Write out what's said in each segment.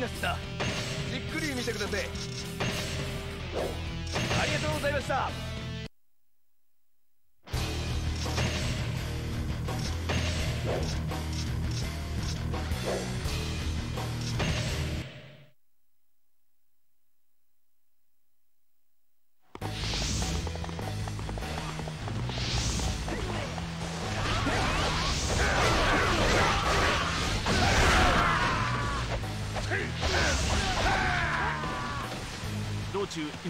なすった。じっくり見てください。ありがとうございました。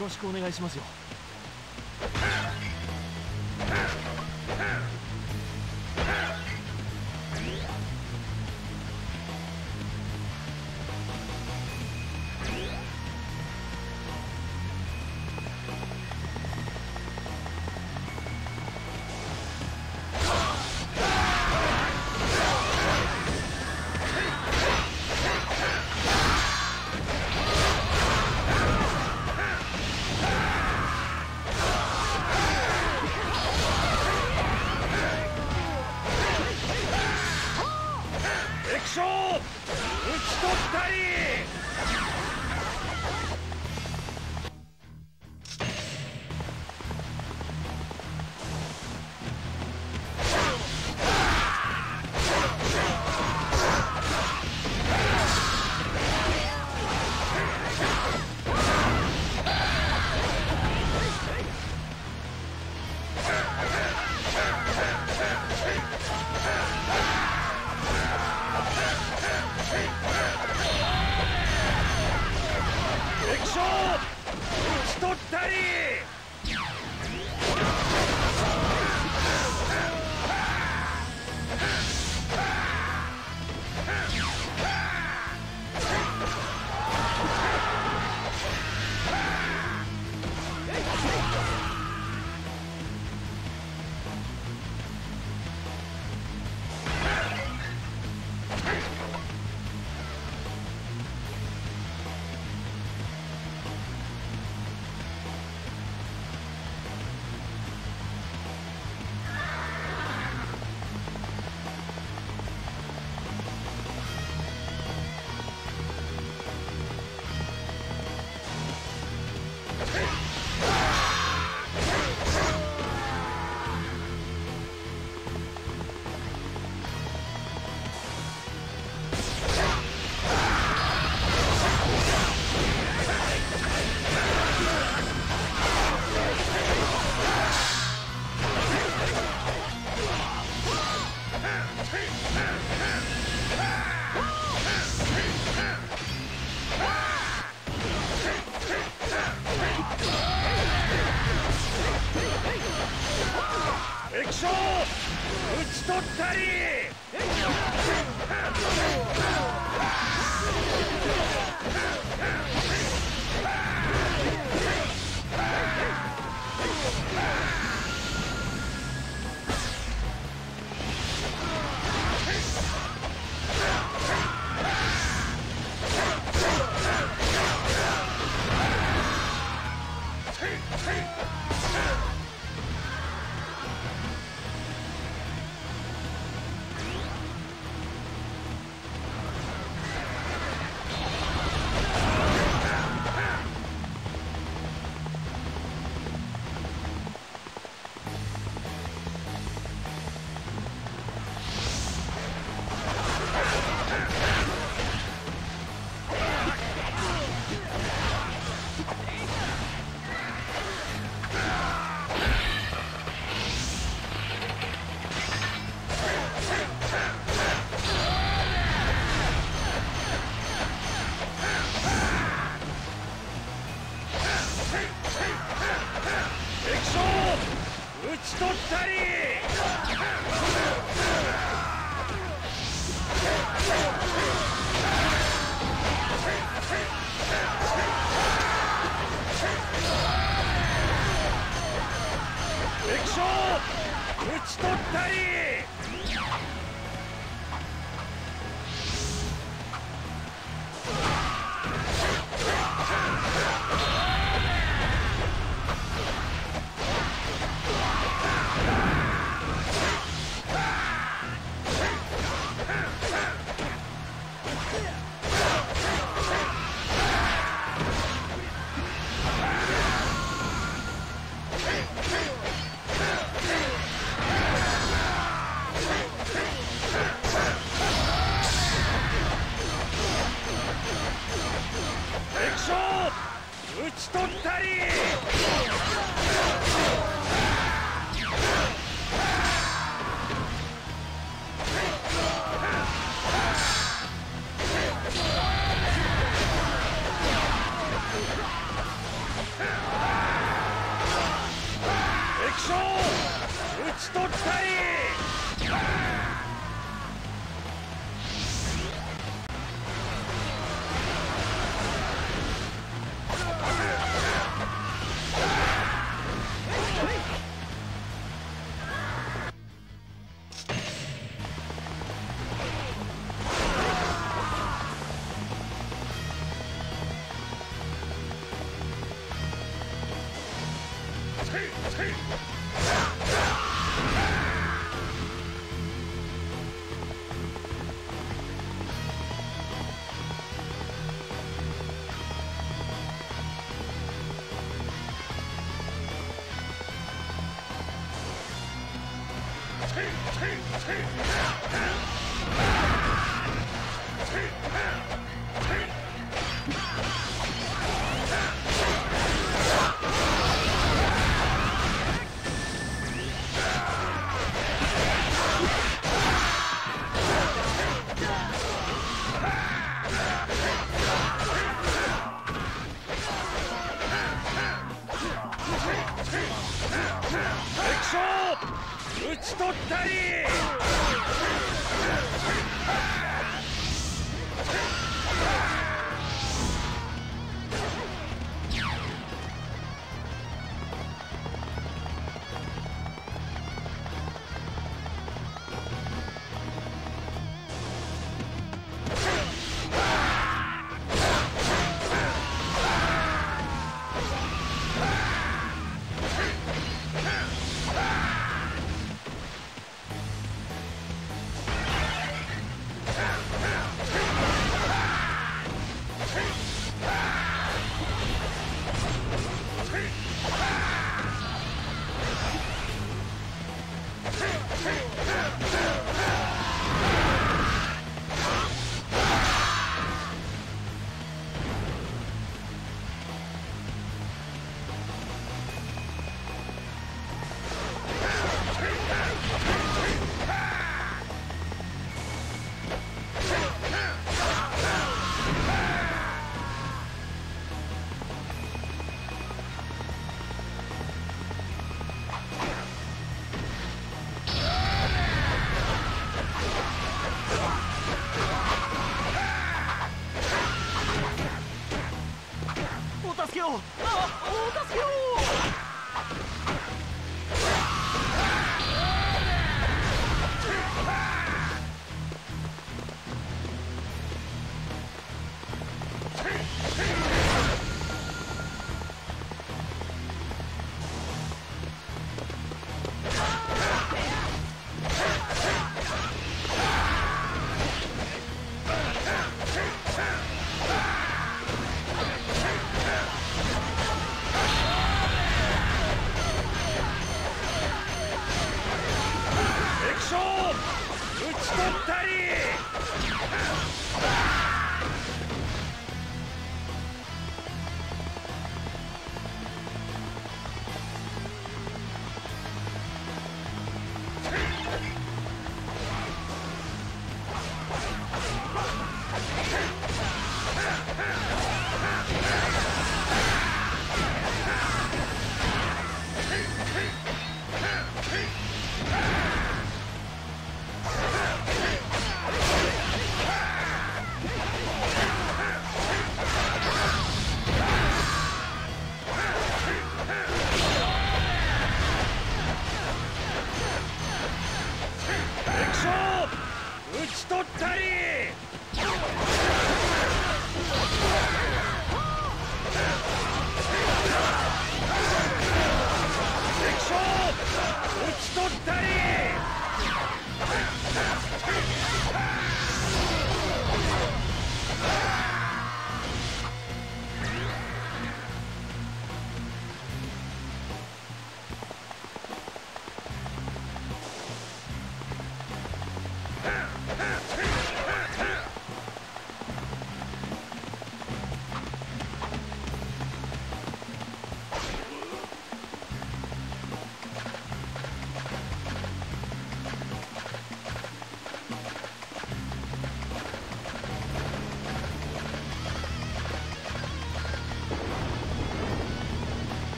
ろしくお願いしますよ。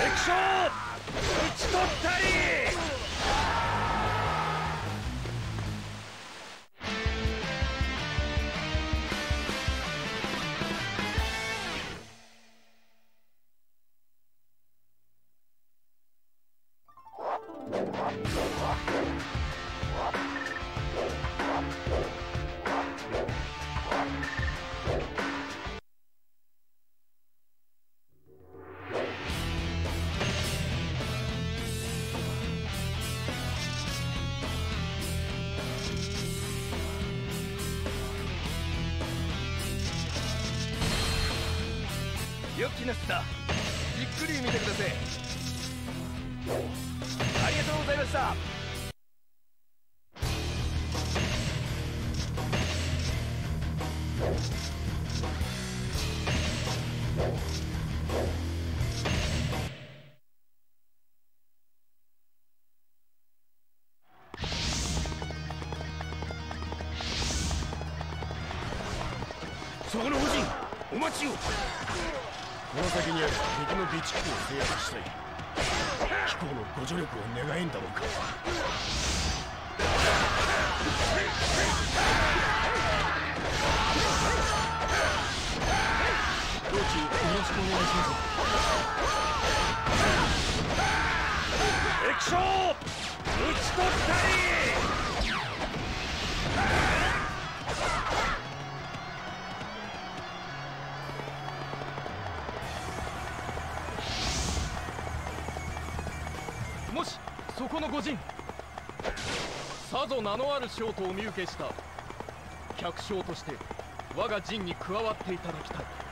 敵将討ち取ったりちを。この先にある敵の備蓄庫を制圧したい。飛行のご助力を願えんだろうか。道中よろしくお願いします。よ敵将討ち取ったの御人さぞ名のある将とお見受けした。客将として我が陣に加わっていただきたい。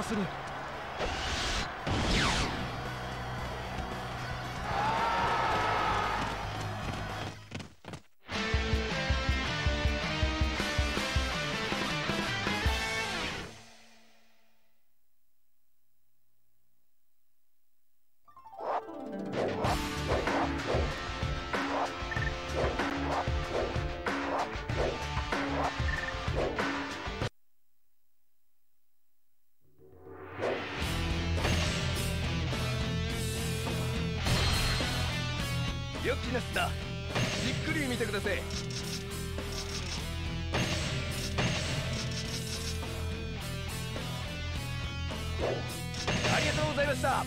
射する。leave us up.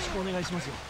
しくお願いしますよ。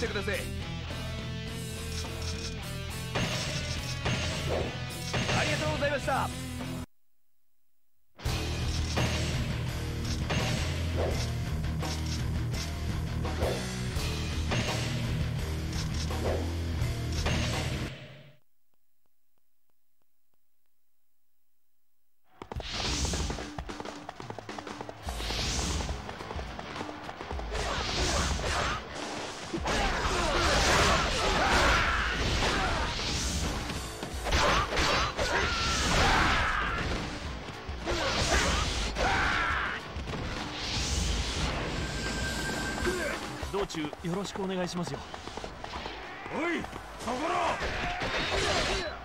してください。中よろしくお願いしますよ。おいそこら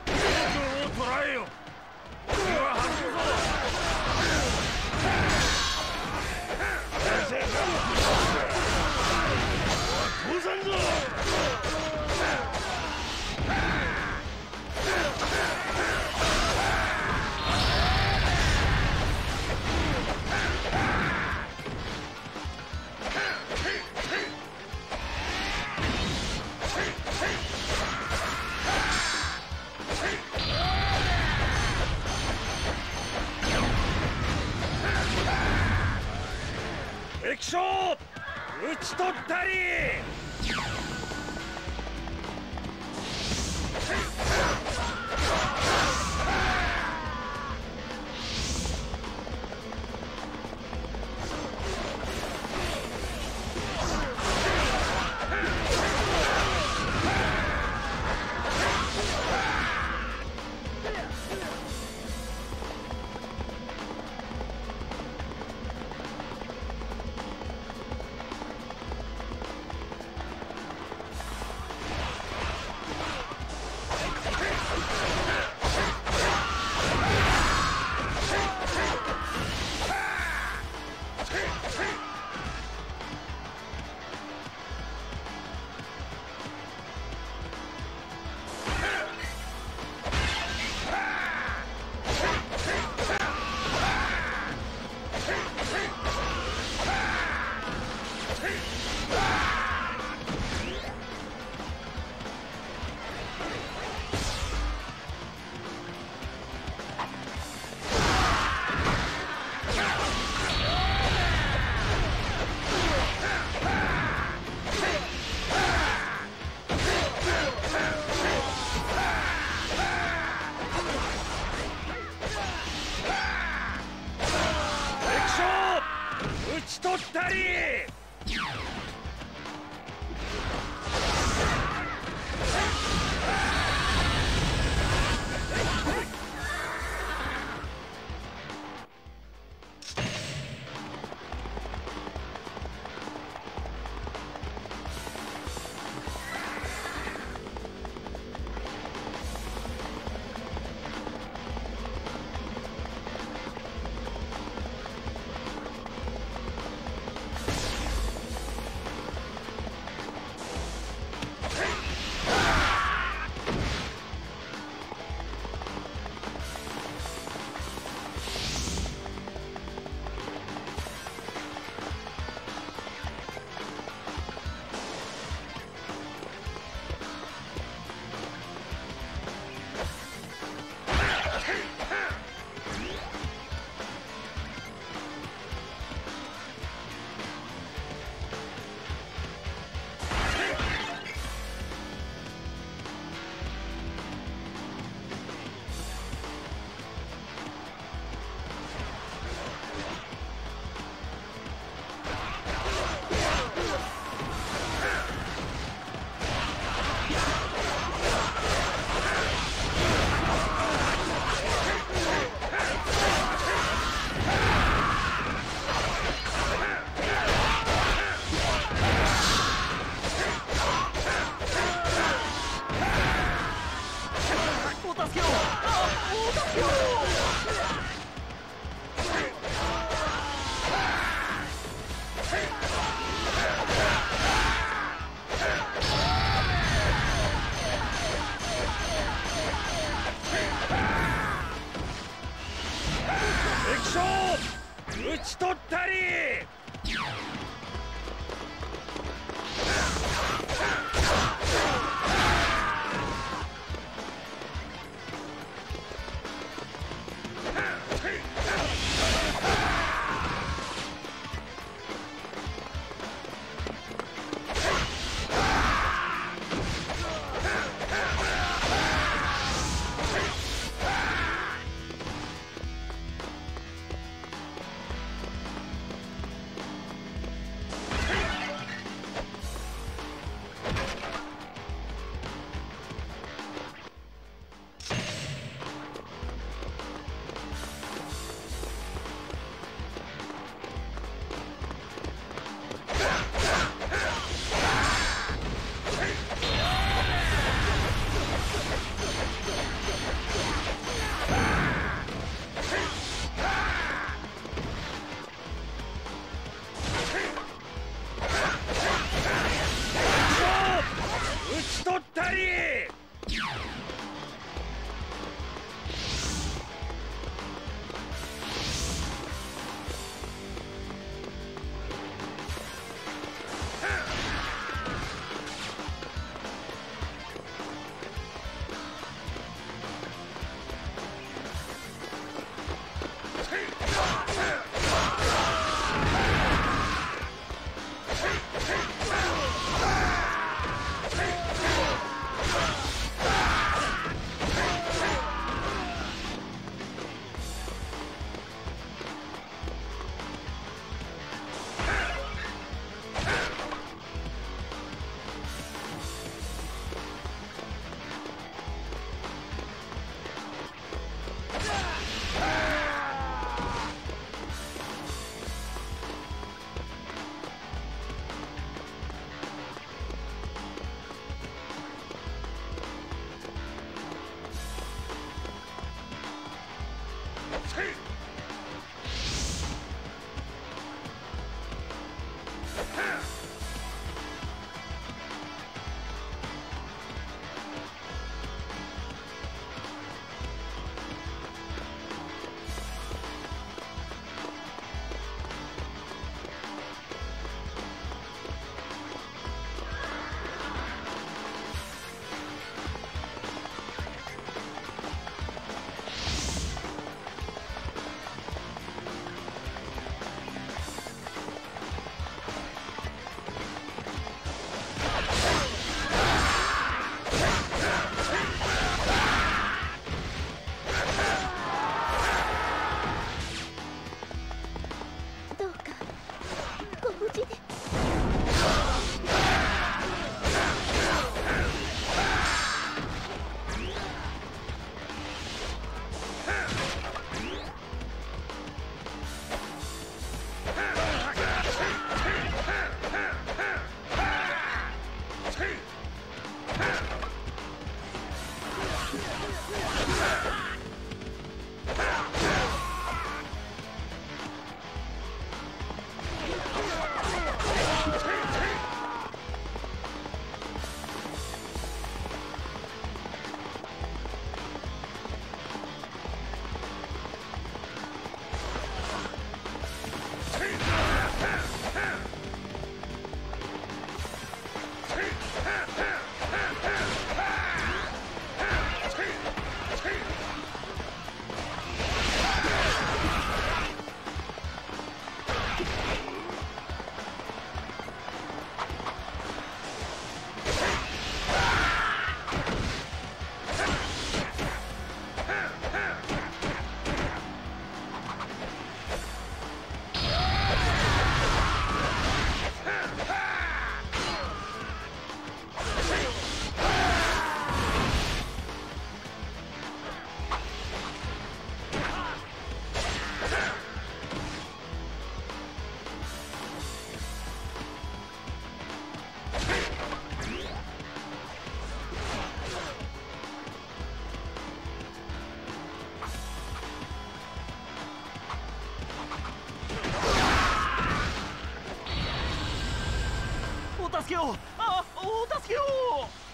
助けをあお助けを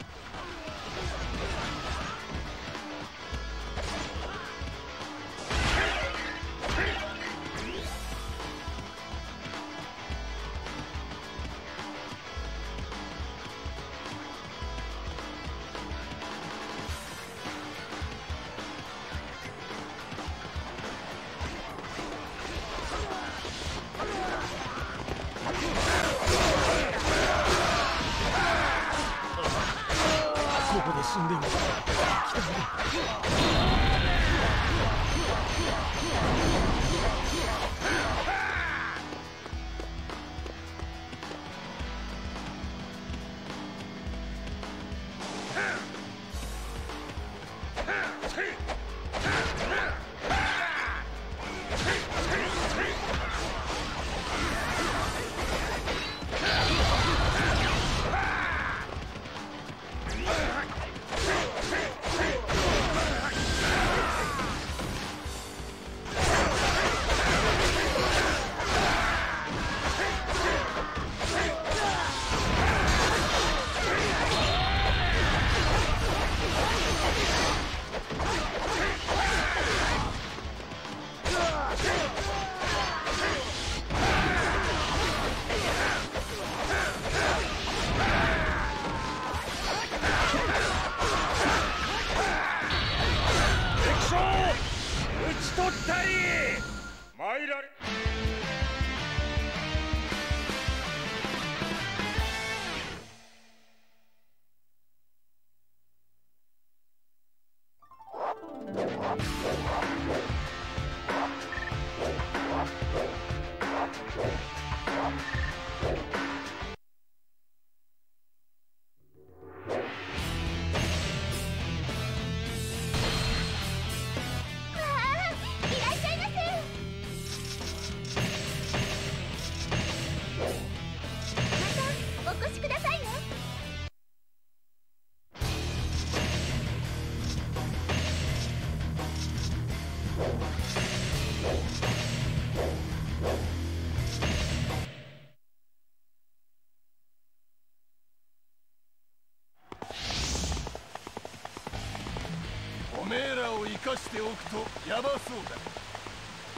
かしておくとヤバそうだ。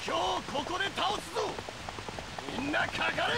今日ここで倒すぞ。みんなかかれ。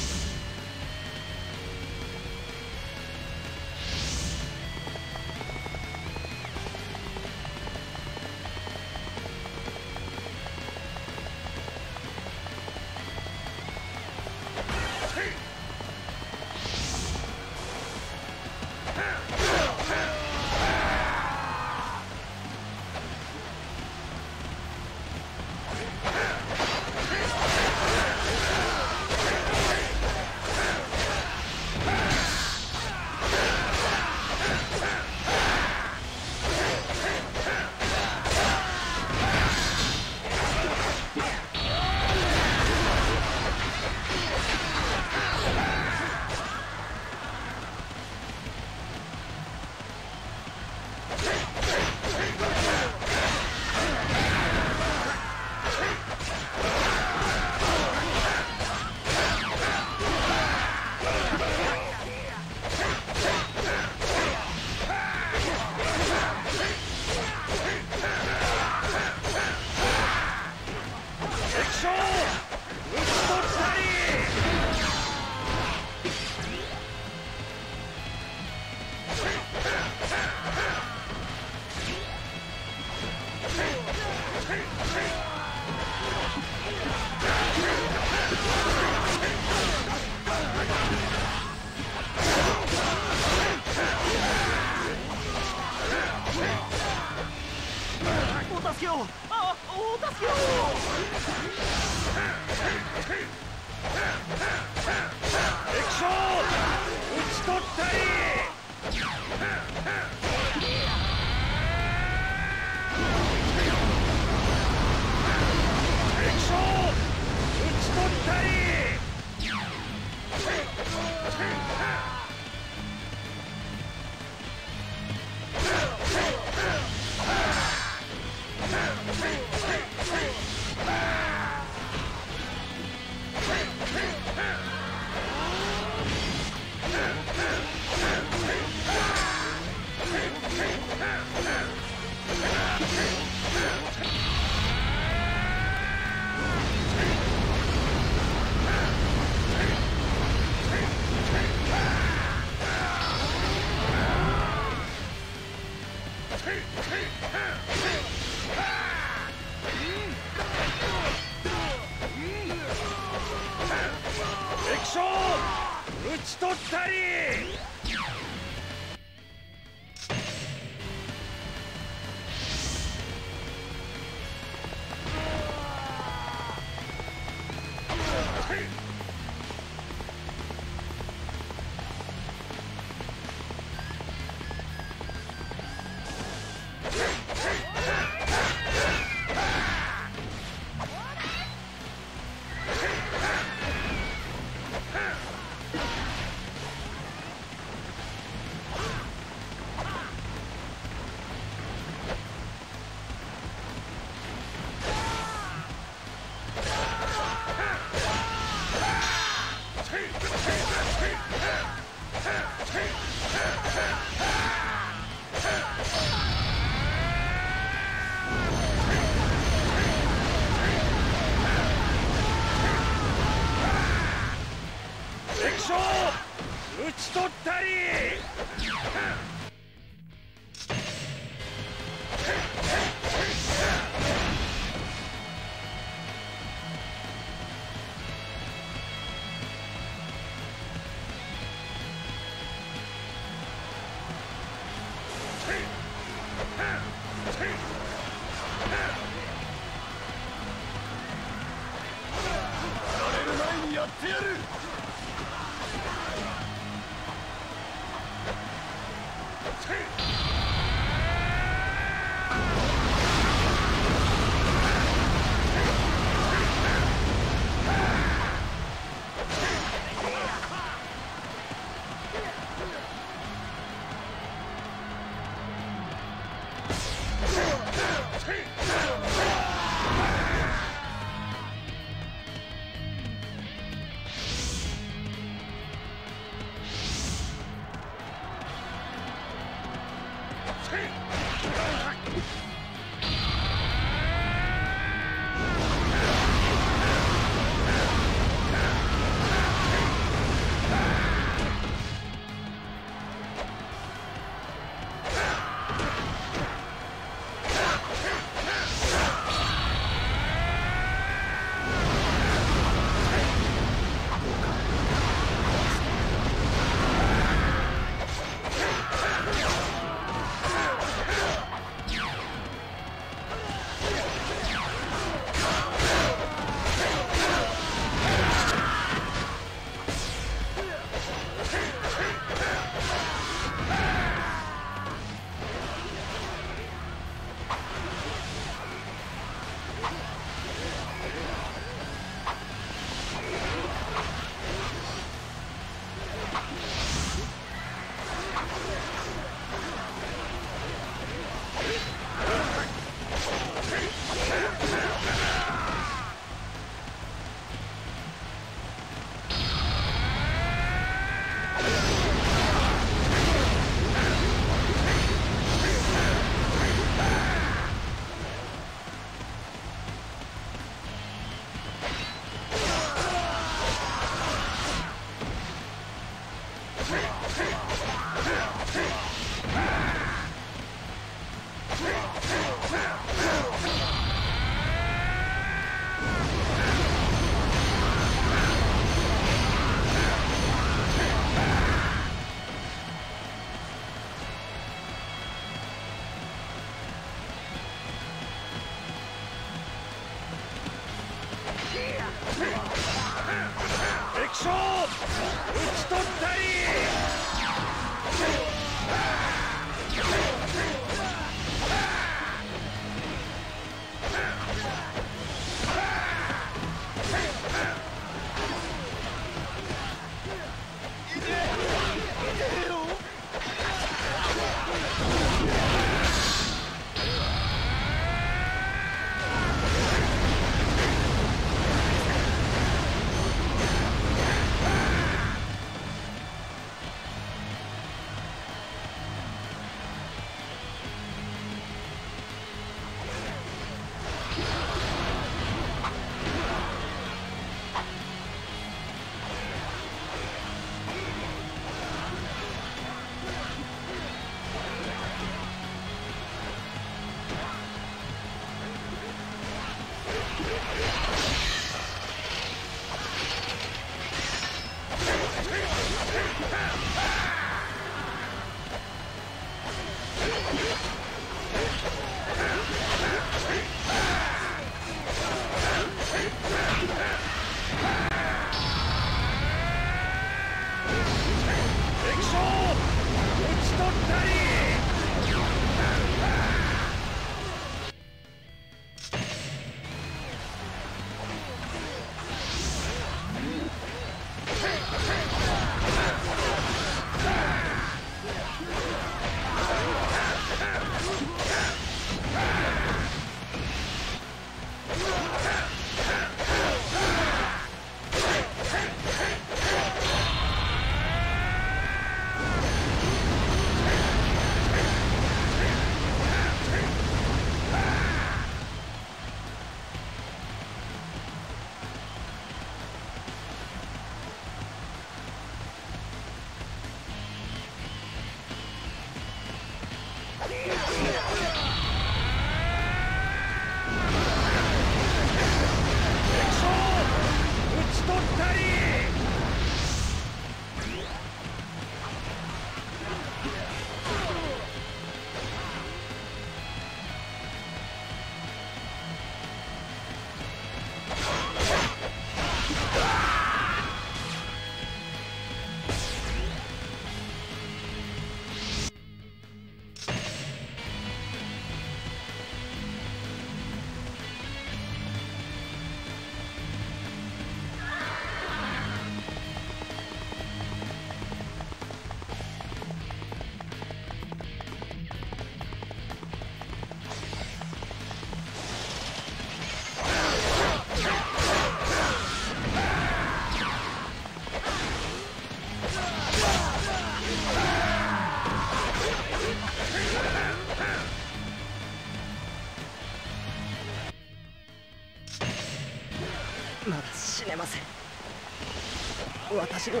私に